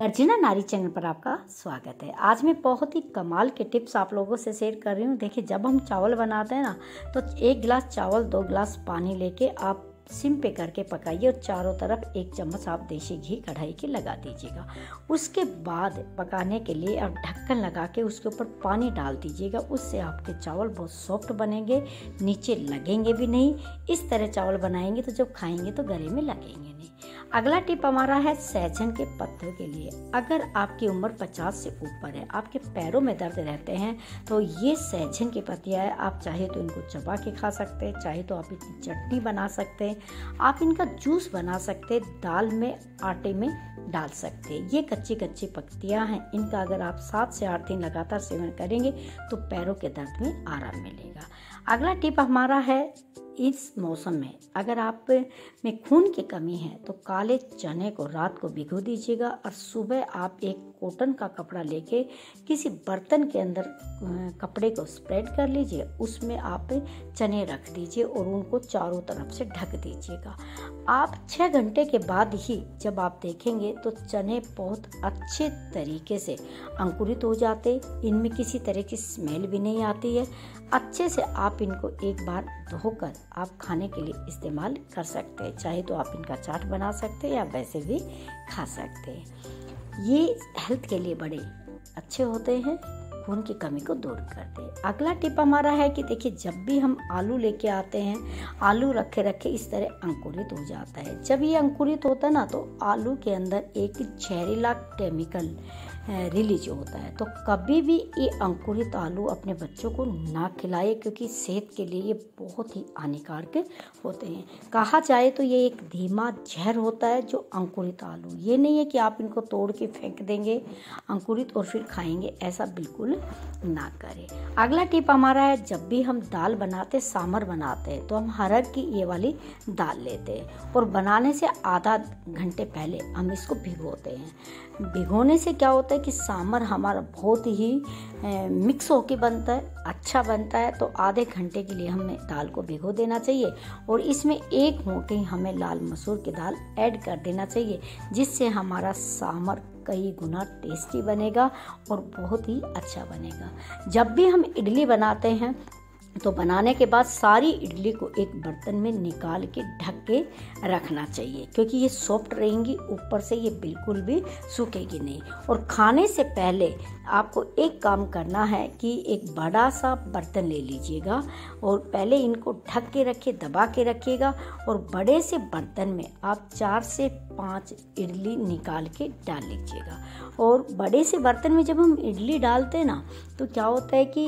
अर्जुना नारी चैनल पर आपका स्वागत है। आज मैं बहुत ही कमाल के टिप्स आप लोगों से शेयर कर रही हूँ। देखिए, जब हम चावल बनाते हैं ना तो एक गिलास चावल, दो गिलास पानी लेके आप सिम पे करके पकाइए और चारों तरफ़ एक चम्मच आप देसी घी कढ़ाई के लगा दीजिएगा। उसके बाद पकाने के लिए आप ढक्कन लगा के उसके ऊपर पानी डाल दीजिएगा। उससे आपके चावल बहुत सॉफ्ट बनेंगे, नीचे लगेंगे भी नहीं। इस तरह चावल बनाएँगे तो जब खाएँगे तो गले में लगेंगे नहीं। अगला टिप हमारा है सहजन के पत्तों के लिए। अगर आपकी उम्र 50 से ऊपर है, आपके पैरों में दर्द रहते हैं तो ये सहजन की पत्तियाँ है। आप चाहे तो इनको चबा के खा सकते हैं, चाहे तो आप इनकी चटनी बना सकते हैं। आप इनका जूस बना सकते हैं, दाल में, आटे में डाल सकते हैं। ये कच्ची कच्ची पत्तियाँ हैं। इनका अगर आप सात से आठ दिन लगातार सेवन करेंगे तो पैरों के दर्द में आराम मिलेगा। अगला टिप हमारा है इस मौसम में अगर आप में खून की कमी है तो काले चने को रात को भिगो दीजिएगा और सुबह आप एक कॉटन का कपड़ा लेके किसी बर्तन के अंदर कपड़े को स्प्रेड कर लीजिए। उसमें आप चने रख दीजिए और उनको चारों तरफ़ से ढक दीजिएगा। आप छः घंटे के बाद ही जब आप देखेंगे तो चने बहुत अच्छे तरीके से अंकुरित हो जाते इनमें किसी तरह की स्मेल भी नहीं आती है। अच्छे से आप इनको एक बार धोकर आप खाने के लिए इस्तेमाल कर सकते हैं। चाहे तो आप इनका चाट बना सकते हैं या वैसे भी खा सकते हैं। ये हेल्थ के लिए बड़े अच्छे होते हैं। खून की कमी को दूर कर दे। अगला टिप हमारा है कि देखिए, जब भी हम आलू लेके आते हैं, आलू रखे रखे इस तरह अंकुरित हो जाता है। जब ये अंकुरित होता है ना तो आलू के अंदर एक जहरीला केमिकल रिलीज़ होता है। तो कभी भी ये अंकुरित आलू अपने बच्चों को ना खिलाए, क्योंकि सेहत के लिए ये बहुत ही हानिकारक होते हैं। कहा जाए तो ये एक धीमा जहर होता है जो अंकुरित आलू। ये नहीं है कि आप इनको तोड़ के फेंक देंगे, अंकुरित और फिर खाएँगे, ऐसा बिल्कुल ना करें। अगला टिप हमारा है, जब भी हम दाल बनाते सामर बनाते हैं तो हम हरक की ये वाली दाल लेते हैं और बनाने से आधा घंटे पहले हम इसको भिगोते हैं। भिगोने से क्या होता है कि सांभर हमारा बहुत ही मिक्स होके बनता है अच्छा बनता है तो आधे घंटे के लिए हमें दाल को भिगो देना चाहिए और इसमें एक मोटी हमें लाल मसूर की दाल ऐड कर देना चाहिए, जिससे हमारा सांभर कई गुना टेस्टी बनेगा और बहुत ही अच्छा बनेगा। जब भी हम इडली बनाते हैं तो बनाने के बाद सारी इडली को एक बर्तन में निकाल के ढक के रखना चाहिए, क्योंकि ये सॉफ्ट रहेंगी, ऊपर से ये बिल्कुल भी सूखेगी नहीं। और खाने से पहले आपको एक काम करना है कि एक बड़ा सा बर्तन ले लीजिएगा और पहले इनको ढक के रखिए, दबा के रखिएगा और बड़े से बर्तन में आप चार से पाँच इडली निकाल के डाल लीजिएगा। और बड़े से बर्तन में जब हम इडली डालते हैं ना तो क्या होता है कि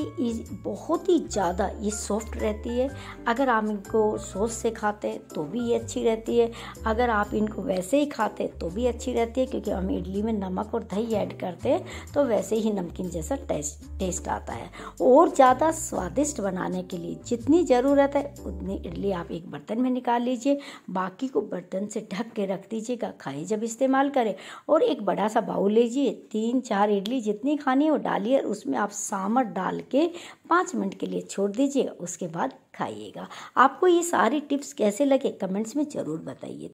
बहुत ही ज़्यादा ये सॉफ्ट रहती है। अगर आप इनको सॉस से खाते हैं तो भी ये अच्छी रहती है। अगर आप इनको वैसे ही खाते तो भी अच्छी रहती है, क्योंकि हम इडली में नमक और दही ऐड करते हैं तो वैसे ही नमकीन जैसा टेस्ट टेस्ट आता है। और ज़्यादा स्वादिष्ट बनाने के लिए जितनी ज़रूरत है, उतनी इडली आप एक बर्तन में निकाल लीजिए। बाकी को बर्तन से ढक के रख दीजिएगा खाए जब इस्तेमाल करें। और एक बड़ा सा बाउल लीजिए तीन चार इडली जितनी खानी है वो डालिए उसमें आप सामर डाल के पाँच मिनट के लिए छोड़ दीजिए, उसके बाद खाइएगा। आपको ये सारी टिप्स कैसे लगे कमेंट्स में ज़रूर बताइए।